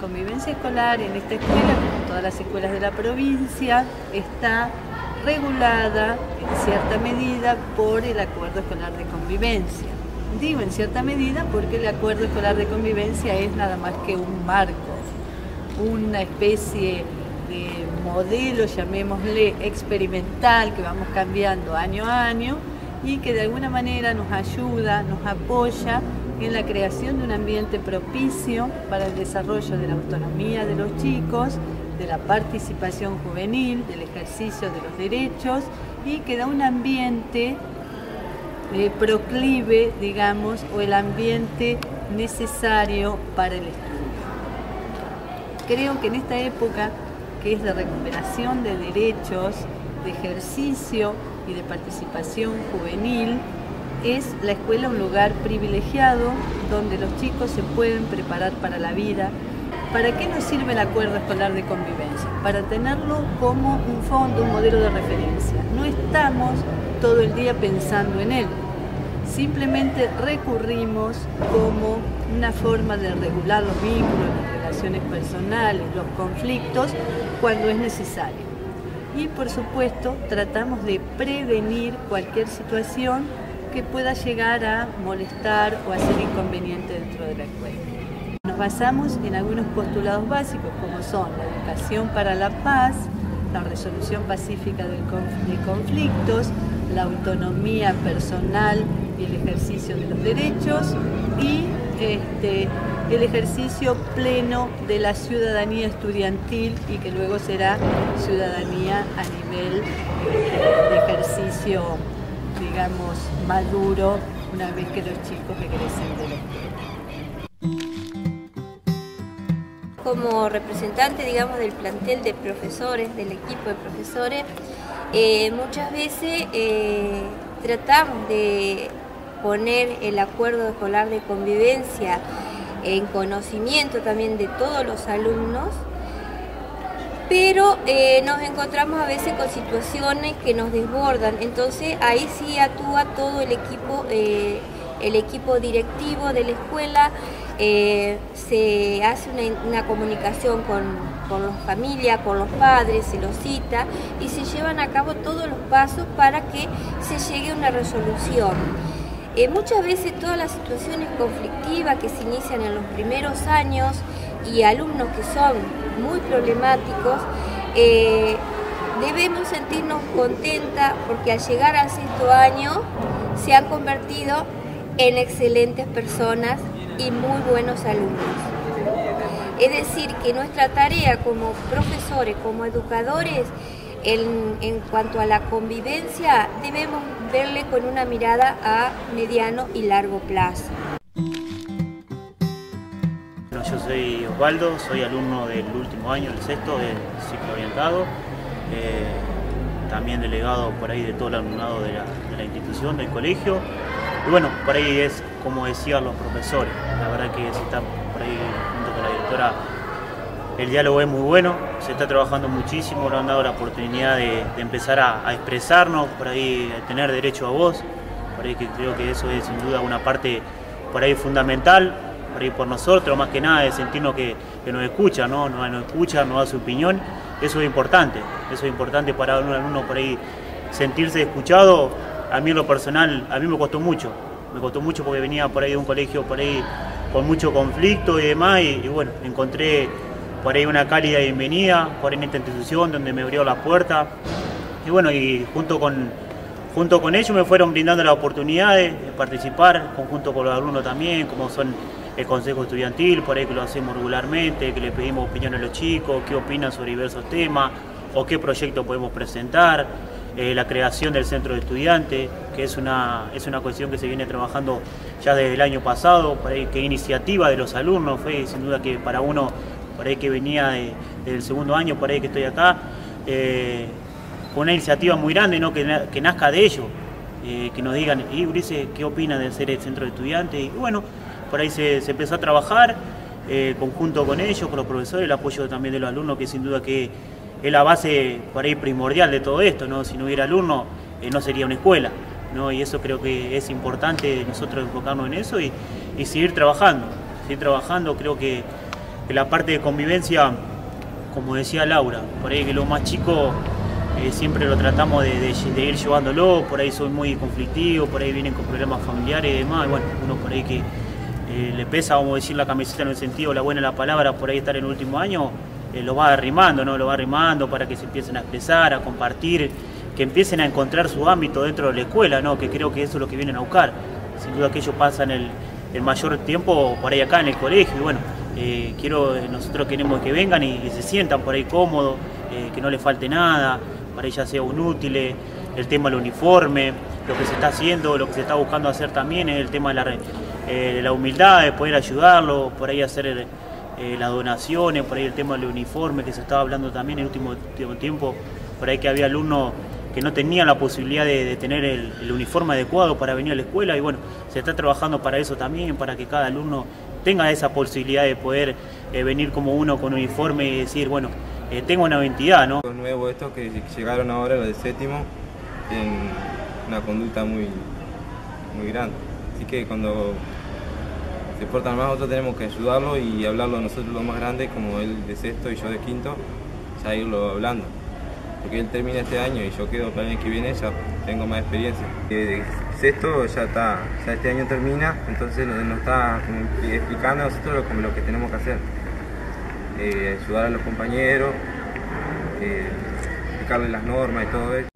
convivencia escolar en esta escuela, como todas las escuelas de la provincia, está regulada en cierta medida por el acuerdo escolar de convivencia. Digo en cierta medida porque el acuerdo escolar de convivencia es nada más que un marco, una especie de modelo, llamémosle experimental, que vamos cambiando año a año y que de alguna manera nos ayuda, nos apoya en la creación de un ambiente propicio para el desarrollo de la autonomía de los chicos, de la participación juvenil, del ejercicio de los derechos y que da un ambiente eh, proclive, digamos, o el ambiente necesario para el estudio. Creo que en esta época que es de recuperación de derechos, de ejercicio y de participación juvenil, es la escuela un lugar privilegiado donde los chicos se pueden preparar para la vida. ¿Para qué nos sirve el acuerdo escolar de convivencia? Para tenerlo como un fondo, un modelo de referencia. No estamos todo el día pensando en él. Simplemente recurrimos como una forma de regular los vínculos, las relaciones personales, los conflictos, cuando es necesario. Y por supuesto tratamos de prevenir cualquier situación que pueda llegar a molestar o a ser inconveniente dentro de la escuela. Nos basamos en algunos postulados básicos como son la educación para la paz, la resolución pacífica de conflictos, la autonomía personal y el ejercicio de los derechos y este, el ejercicio pleno de la ciudadanía estudiantil y que luego será ciudadanía a nivel de ejercicio digamos, maduro una vez que los chicos regresen de la escuela. Como representante, digamos, del plantel de profesores, del equipo de profesores, eh, muchas veces eh, tratamos de poner el acuerdo escolar de convivencia en conocimiento también de todos los alumnos pero eh, nos encontramos a veces con situaciones que nos desbordan, entonces ahí sí actúa todo el equipo, eh, el equipo directivo de la escuela, eh, se hace una, comunicación con, con la familia, con los padres, se los cita y se llevan a cabo todos los pasos para que se llegue a una resolución. muchas veces todas las situaciones conflictivas que se inician en los primeros años y alumnos que son muy problemáticos, eh, debemos sentirnos contentas porque al llegar al sexto año se han convertido en excelentes personas y muy buenos alumnos. Es decir, que nuestra tarea como profesores, como educadores, en, en, cuanto a la convivencia, debemos verle con una mirada a mediano y largo plazo yo soy Soy alumno del último año, el sexto del ciclo orientado, eh, también delegado por ahí de todo el alumnado de la, institución, del colegio. Y bueno, por ahí es como decían los profesores, la verdad que se está por ahí junto con la directora, el diálogo es muy bueno, se está trabajando muchísimo, nos han dado la oportunidad de, empezar a, expresarnos, por ahí tener derecho a voz, por ahí que creo que eso es sin duda una parte por ahí fundamental por ahí por nosotros, más que nada de sentirnos que, nos escucha, ¿no? Nos, escucha, nos da su opinión, eso es importante, eso es importante para un alumno por ahí sentirse escuchado, a mí en lo personal, a mí me costó mucho, me costó mucho porque venía por ahí de un colegio por ahí con mucho conflicto y demás, y, bueno, encontré por ahí una cálida bienvenida, por ahí en esta institución donde me abrió la puerta, y bueno, y junto con junto con ellos me fueron brindando la oportunidad de participar, junto con los alumnos también, como son el Consejo Estudiantil, por ahí que lo hacemos regularmente, que le pedimos opinión a los chicos, qué opinan sobre diversos temas o qué proyecto podemos presentar, eh, la creación del centro de estudiantes, que es una, es una cuestión que se viene trabajando ya desde el año pasado, por ahí qué iniciativa de los alumnos, fue sin duda que para uno, por ahí que venía del segundo año, por ahí que estoy acá, eh, una iniciativa muy grande ¿no? que, que nazca de ellos, eh, que nos digan, y Ulises, ¿qué opina de ser el centro de estudiantes? Y bueno, por ahí se, empezó a trabajar, eh, conjunto con ellos, con los profesores, el apoyo también de los alumnos, que sin duda que es la base por primordial de todo esto, ¿no? Si no hubiera alumnos, eh, no sería una escuela, ¿no? Y eso creo que es importante nosotros enfocarnos en eso y, seguir trabajando, seguir trabajando, creo que la parte de convivencia, como decía Laura, por ahí que lo más chico eh, siempre lo tratamos de, ir llevándolo, por ahí soy muy conflictivo, por ahí vienen con problemas familiares y demás, y bueno, uno por ahí que eh, le pesa, vamos a decir, la camiseta en el sentido, la buena la palabra, por ahí estar en el último año, eh, lo va arrimando, ¿no? Lo va arrimando para que se empiecen a expresar, a compartir, que empiecen a encontrar su ámbito dentro de la escuela, ¿no? Que creo que eso es lo que vienen a buscar. Sin duda que ellos pasan el, mayor tiempo por ahí acá en el colegio, bueno, quiero, nosotros queremos que vengan y, y se sientan por ahí cómodos, que no les falte nada, para ella sea un útil, el tema del uniforme, lo que se está haciendo, lo que se está buscando hacer también es el tema de la, eh, la humildad, de poder ayudarlo, por ahí hacer eh, las donaciones, por ahí el tema del uniforme que se estaba hablando también en el último, tiempo, por ahí que había alumnos que no tenían la posibilidad de, tener el, uniforme adecuado para venir a la escuela y bueno, se está trabajando para eso también, para que cada alumno tenga esa posibilidad de poder eh, venir como uno con uniforme y decir, bueno, tengo una identidad, ¿no? Los nuevos estos que llegaron ahora, los de séptimo, tienen una conducta muy, muy grande. Así que cuando se portan más, nosotros tenemos que ayudarlo y hablarlo nosotros los más grandes, como él de sexto y yo de quinto, ya irlo hablando. Porque él termina este año y yo quedo para el año que viene, ya tengo más experiencia. De sexto ya está, ya este año termina, entonces nos está explicando a nosotros lo que tenemos que hacer. Eh, ayudar a los compañeros, eh, explicarles las normas y todo eso.